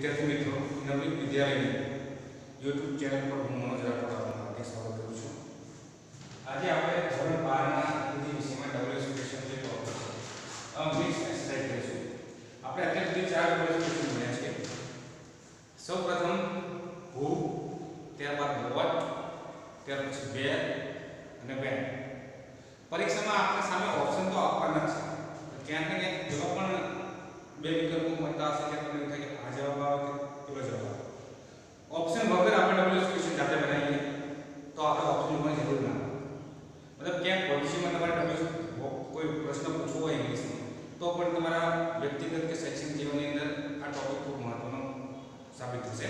વિદ્યાર્થી મિત્રો, નવીન વિદ્યાલયની YouTube channel પર હું મનોજ રાઠોડ આપનું હાર્દિક સ્વાગત કરું છું. આજે આપણે ધોરણ બારના અંગ્રેજી વિષયમાં ડબલ્યુ ક્વેશ્ચન જે ટોપિક છે મિક્સ એક્સરસાઇઝ કરીશું. આપણે અત્યાર સુધી ચાર ડબલ્યુ ક્વેશ્ચન ભણ્યા છે. સૌપ્રથમ હુ ત્યારબાદ વોટ ત્યાર પછી વેર અને વેન પરીક્ષામાં આપણા સામે ઓપ્શન તો આપવાના છે. ક્યાંક ને ક્યાંક એવા પણ બે વિકલ્પો મળતા હશે કે તમને એવું થાય કે આ જવાબ આવે કે પેલો જવાબ આવે ઓપ્શન વગર આપણે ડબલ્યુ ક્વેશ્ચન જાતે બનાવીએ તો આપણે ઓપ્શન જોવાની જરૂર ના પડે મતલબ ક્યાંક ભવિષ્યમાં તમારે ડબલ્યુ કોઈ પ્રશ્ન પૂછવો હોય ઇંગ્લિશમાં તો પણ તમારા વ્યક્તિગત કે શૈક્ષણિક જીવનની અંદર આ ટોપિક ખૂબ મહત્વનો સાબિત થશે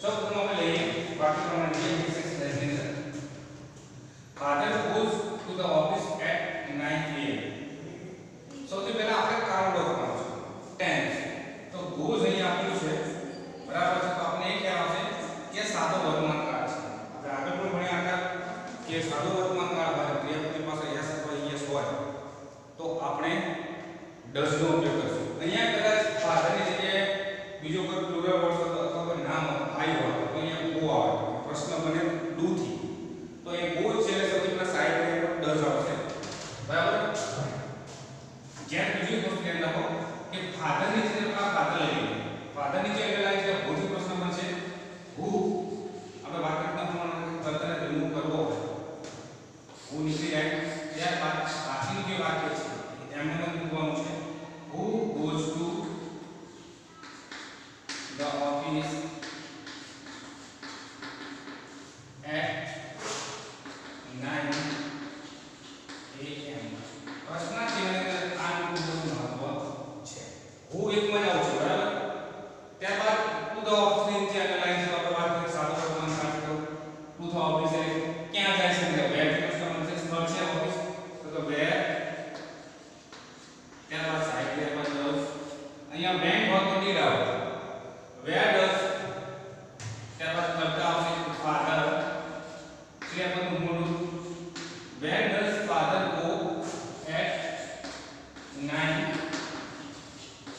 સૌપ્રથમ આપણે લઈએ વાક્ય પ્રમાણે જે એક્સરસાઇઝની અંદર father goes to the office at 9 am સૌથી ડઝ નો ઉપયોગ કરશું. અહીંયા કદાચ father જગ્યાએ બીજો કોઈ પ્લુરલ વર્ડ હતો અથવા કોઈ નામ આઈ હોય તો અહીંયા ગો આવે. પ્રશ્ન બને ડુ થી. તો એ ગો છે એટલે સૌથી પહેલા સાઈડ પર ડઝ આવશે. બરાબર? જ્યાં બીજી વસ્તુ ધ્યાન રાખો કે ફાધરની જગ્યાએ આપણે ફાધર લઈ લઈએ. ફાધરની જગ્યાએ act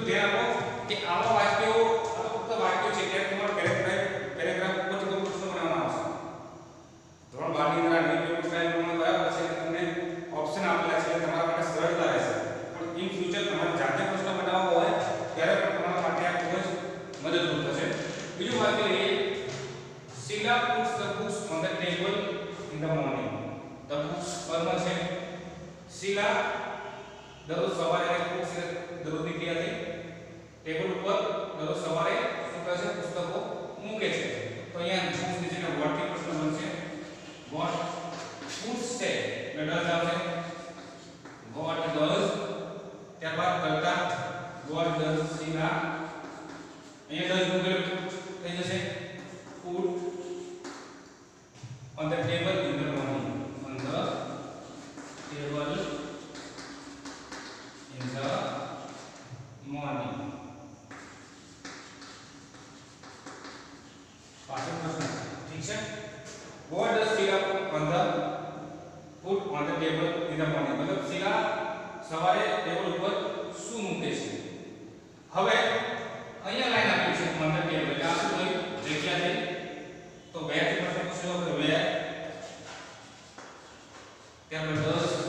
તો ધ્યાન આપો કે આવા વાક્યો આ તો ફક્ત વાક્યો છે ત્યારે તમારો પેરેગ્રાફ પેરેગ્રાફ ઉપરથી કોઈ પ્રશ્ન બનાવવાનો આવશે ધોરણ 12 ની અંદર આ રિપોર્ટ સ્ટાઇલ પ્રમાણે બરાબર છે તમને ઓપ્શન આપેલા છે એટલે તમારા માટે સરળતા રહેશે પણ ઇન ફ્યુચર તમારે જાતે પ્રશ્ન બનાવવો હોય ત્યારે પણ તમારા માટે આ ખૂબ જ મદદરૂપ થશે બીજું વાક્ય લઈએ Sheila puts the books on the table in the morning. The books કર્મ છે શીલા દરરોજ સવારે એક બુક્સ દરરોજની ક્રિયાથી ટેબલ ઉપર દરરોજ સવારે શું કરે છે પુસ્તકો મૂકે છે તો અહીંયા બુક્સ નીચે વોટ થી પ્રશ્ન બનશે વોટ પુટ્સ છે એટલે ડઝ આવશે વોટ ડઝ ત્યારબાદ કરતા વોટ ડઝ શીલા અહીંયા ડઝ મૂકેલું થઈ જશે put on the table in the morning પાછળ પ્રશ્ન ઠીક છે what does Sheila put on the put on the table in the morning મતલબ શીલા સવારે ટેબલ ઉપર શું મૂકે છે હવે અહીંયા લાઈન આપી છે on the table એટલે આ શું હોય જગ્યા છે તો where થી પ્રશ્ન પૂછ્યો કે where ત્યાર પછી 10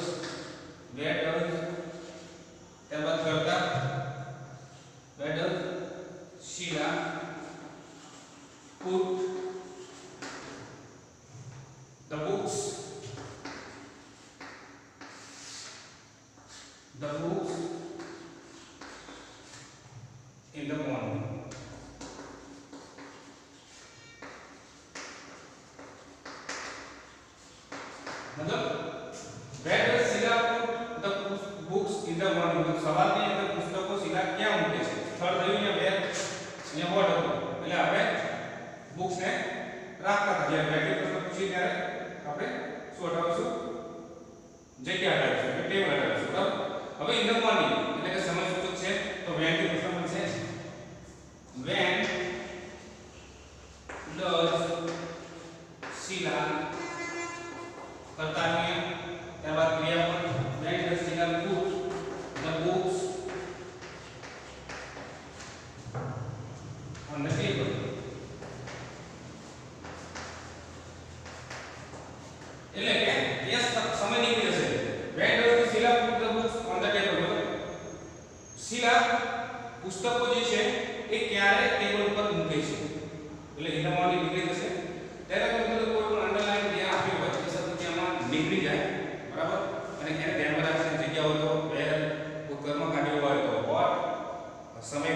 glucose in the morning. मतलब बेड पर सीधा आपको बुक्स इन द मॉर्निंग मतलब સવારની અંદર પુસ્તકો સીધા ક્યાં મૂકે છે સ્થળ થયું અહીંયા બેડ અહીંયા બોર્ડ હતું એટલે આપણે બુક્સ ને રાખતા હતા જ્યારે બેડ પ્રશ્ન પૂછી ત્યારે આપણે શું હટાવીશું જગ્યા હટાવીશું ટેબલ હટાવીશું હવે ઇન્દ્રકોની એટલે કે સમય સૂચક છે, તો વેનથી પ્રશ્ન બનશે વેન ડઝ શીલા કરતાની પુસ્તકો જે છે એ ક્યારે ટેબલ ઉપર મૂકે છે. એટલે એના માટે નીકળી જશે. ત્યારે તમે કોઈ પણ અંડરલાઈન જે આપ્યું હોય તો શબ્દ ત્યાંમાં નીકળી જાય. બરાબર? અને એને ધ્યાનમાં રાખીને જગ્યા હોય તો વેર કોઈ કર્મ કાઢ્યો હોય તો વોટ સમય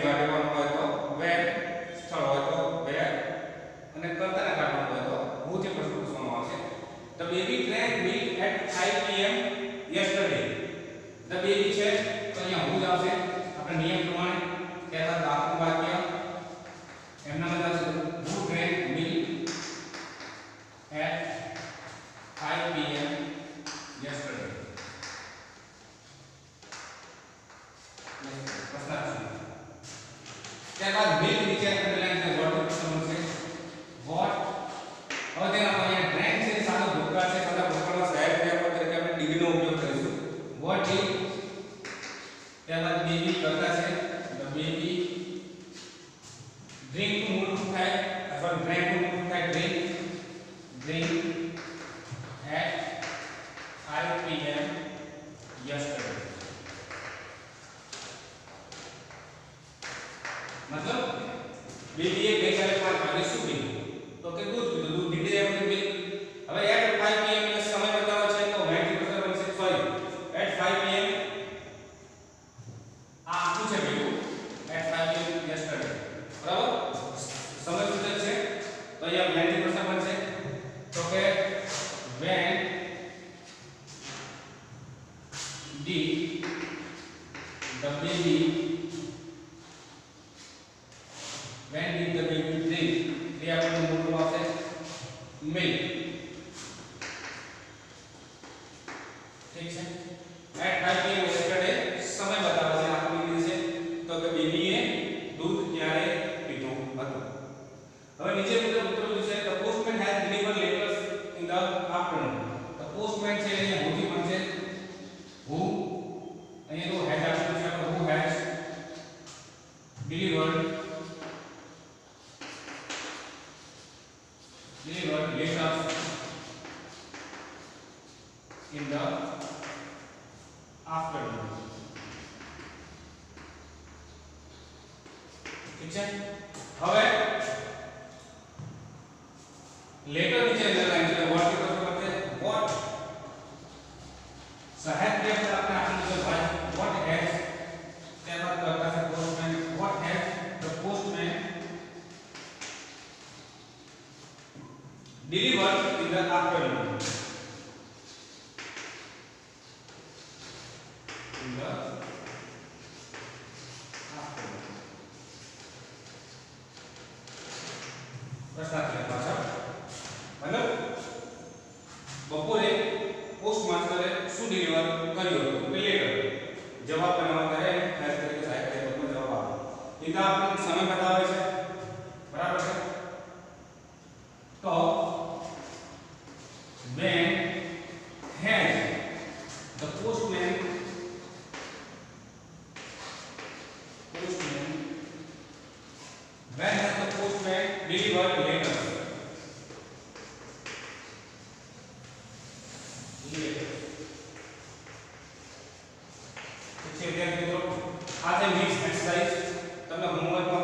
બેબીએ ગઈકાલે પણ મને શું કીધું? તો કે દૂધ मिल ठीक है at five P M Saturday समय બતાવે છે આપણી દિવસે તો કે બેબીએ દૂધ ક્યારે પીધું હતું હવે નીચે મુજબ ઉત્તર છે the postman has delivered letters in the afternoon the postman છે અહીંયા છે હવે લેટર નીચે લેવાય છે વોટ કે તો કહે વોટ સાહેબ કે આપણે આ નીચે ભાઈ વોટ હેઝ તેનો કરતા છે postman what has the postman deliver in the afternoon बपोरे postmaster है सु डिलीवर करियो क्लियर जवाब बनावा करे हर तरीके से आए थे जवाब इनका आपने समय बतावे है એક્સરસાઇઝ તમે હોમવર્ક